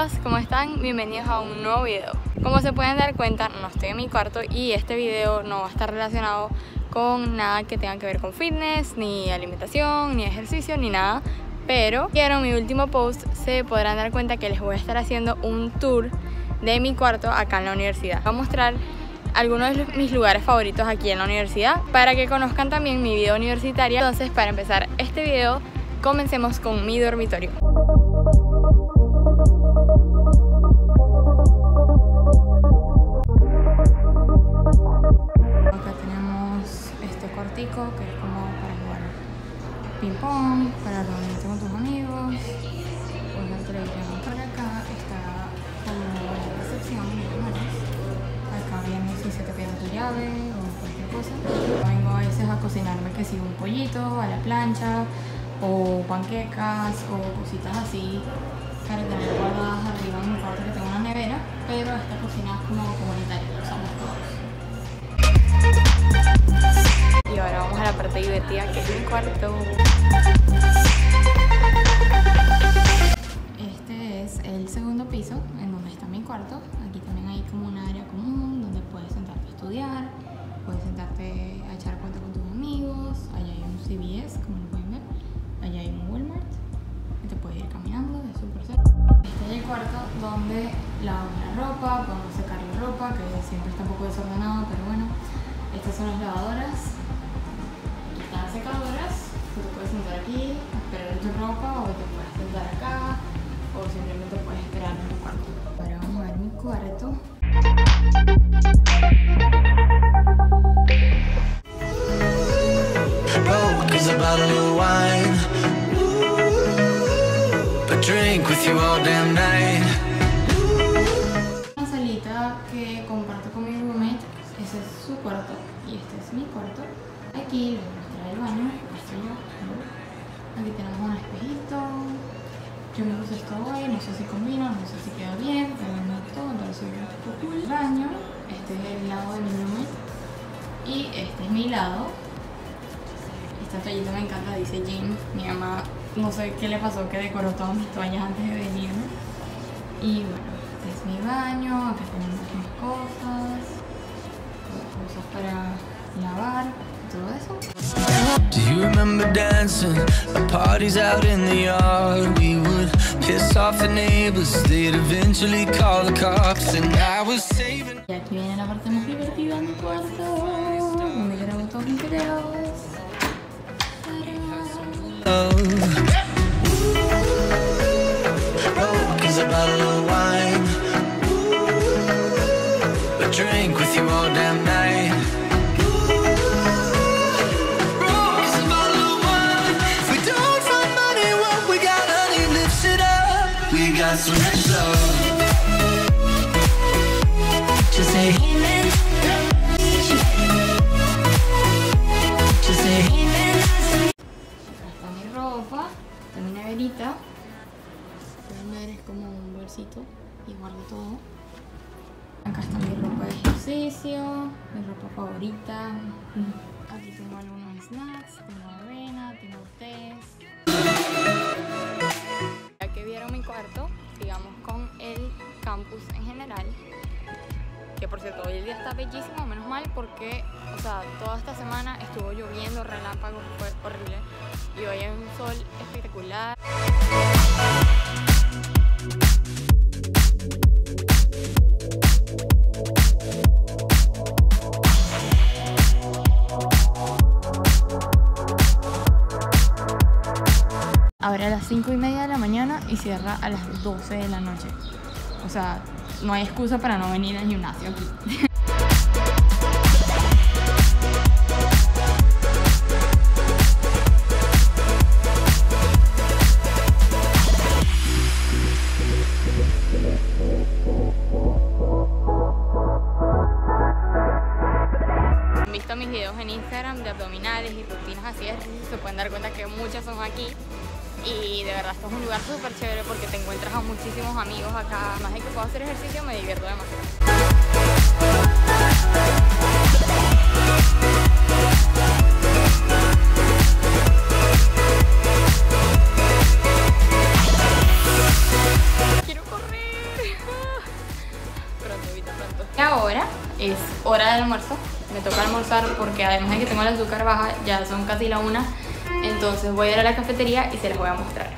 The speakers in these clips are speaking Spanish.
amigos, ¿cómo están? Bienvenidos a un nuevo video. Como se pueden dar cuenta, no estoy en mi cuarto y este video no va a estar relacionado con nada que tenga que ver con fitness, ni alimentación, ni ejercicio, ni nada. Pero quiero en mi último post se podrán dar cuenta que les voy a estar haciendo un tour de mi cuarto acá en la universidad. Voy a mostrar algunos de mis lugares favoritos aquí en la universidad para que conozcan también mi vida universitaria. Entonces para empezar este video comencemos con mi dormitorio ping pong, para reunirte con tus amigos, o la televisión. Por acá está como la recepción, acá viene si se te pierde tu llave o cualquier cosa. Vengo a veces a cocinarme que si un pollito a la plancha o panquecas o cositas así para tener guardadas arriba en mi cuarto que tengo una nevera, pero esta cocina es como comunitaria, usamos todos. Y ahora vamos a la parte divertida que es mi cuarto. Este es el segundo piso en donde está mi cuarto. Aquí también hay como un área común donde puedes sentarte a estudiar, puedes sentarte a echar cuenta con tus amigos. Allá hay un CVS, como lo pueden ver. Allá hay un Walmart. Y te puedes ir caminando, es súper cerca. Este es el cuarto donde lavo la ropa, podemos secar la ropa, que siempre está un poco desordenado, pero bueno. Estas son las lavadoras secadoras, tú te puedes sentar aquí, esperar tu ropa o te puedes sentar acá o simplemente puedes esperar en tu cuarto. Ahora vamos a ver mi cuarto. Una salita que comparto con mi roommate, ese es su cuarto y este es mi cuarto. Aquí el baño, Aquí tenemos un espejito. Yo me puse esto hoy, no sé si combina, no sé si queda bien, pero me gustó, entonces un poco cool. El baño, este es el lado de mi roommate. Y este es mi lado. Esta toallita me encanta, dice Jim. Mi mamá, no sé qué le pasó, que decoró todas mis toallas antes de venirme. Y bueno, este es mi baño, acá tenemos mis cosas, cosas para lavar Do you remember dancing at parties out in the yard? We would piss off the neighbors, they'd eventually call the cops, and I was saving. Y aquí viene la parte más divertida de mi cuarto, donde grabo todos mis videos. Bolsito y guardo todo. Acá está mi ropa de ejercicio, mi ropa favorita. Aquí tengo algunos snacks, tengo avena, tengo té. Ya que vieron mi cuarto, digamos con el campus en general. Que por cierto, hoy el día está bellísimo, menos mal porque, o sea, toda esta semana estuvo lloviendo, relámpagos, fue horrible. Y hoy hay un sol espectacular. Abre a las 5 y media de la mañana y cierra a las 12 de la noche. O sea, no hay excusa para no venir al gimnasio aquí. Han visto mis videos en Instagram de abdominales y rutinas así se pueden dar cuenta que muchas son aquí y de verdad esto es un lugar súper chévere porque te encuentras a muchísimos amigos acá. Más de que puedo hacer ejercicio me divierto demasiado. ahora es hora de almuerzo. Me toca almorzar porque además de que tengo el azúcar baja, ya son casi la una. Entonces voy a ir a la cafetería y se las voy a mostrar.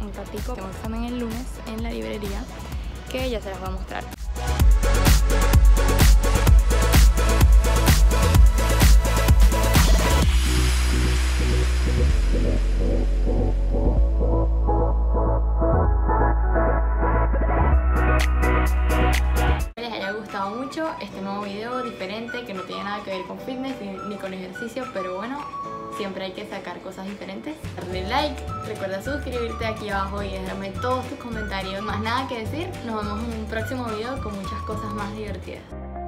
Un ratico. Tengo examen el lunes en la librería que ya se las voy a mostrar. les haya gustado mucho este nuevo video diferente que no tiene nada que ver con fitness ni con ejercicio pero bueno siempre hay que sacar cosas diferentes. Darle like, recuerda suscribirte aquí abajo y dejarme todos tus comentarios. Más nada que decir, nos vemos en un próximo video con muchas cosas más divertidas.